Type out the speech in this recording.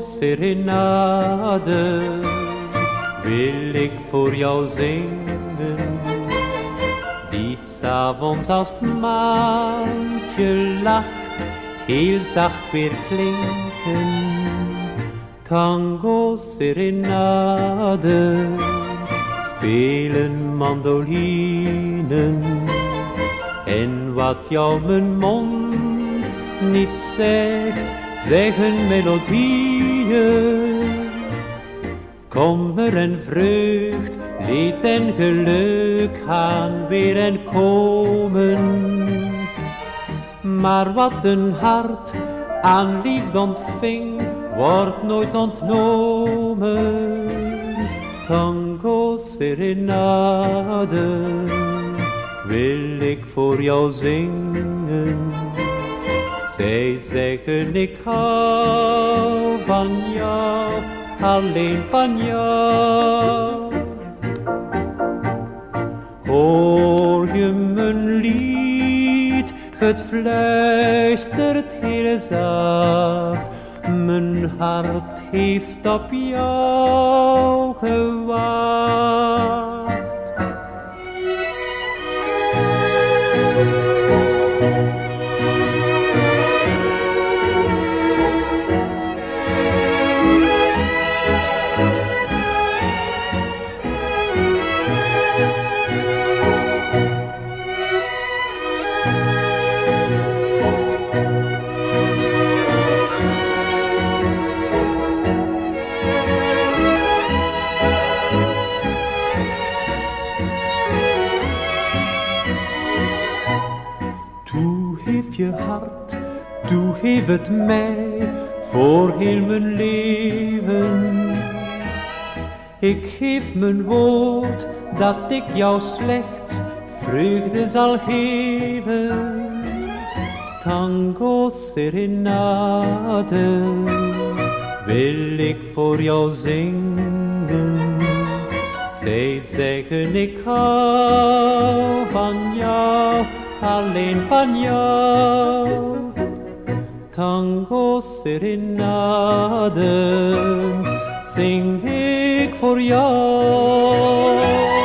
serenade wil ik voor jou zingen. Die s'avonds als het maantje lacht, heel zacht weer klinken. Tango serenade, spelen mandolinen. En wat jou mijn mond niet zegt, zeggen melodieën. Kommer en vreugd, leed en geluk gaan weer en komen. Maar wat een hart aan liefde ontving, wordt nooit ontnomen. Tango serenade wil ik voor jou zingen. Zij zeggen ik hou van jou, alleen van jou. Hoor je mijn lied, het fluistert heel zacht. Mijn hart heeft op jou gewacht. Je hart, toegeef het mij voor heel mijn leven. Ik geef mijn woord dat ik jou slechts vreugde zal geven. Tango serenade wil ik voor jou zingen. Zij zeggen ik hou van jou, alleen van jou. Tango serenade zing ik voor jou.